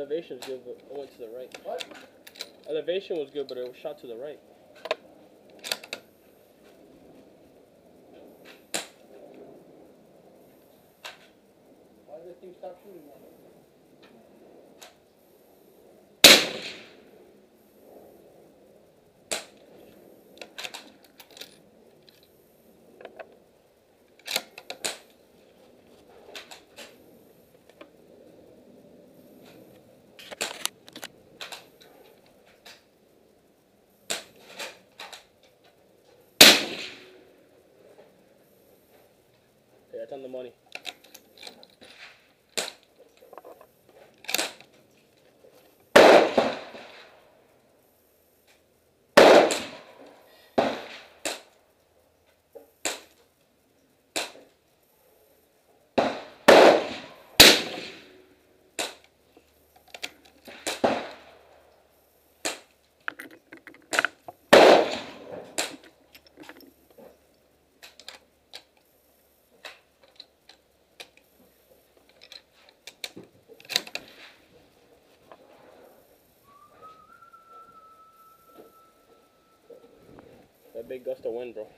Elevation was good, but it went to the right. What? Elevation was good, but it was shot to the right. Why did the thing stop shooting on the money. Big gust of wind, bro.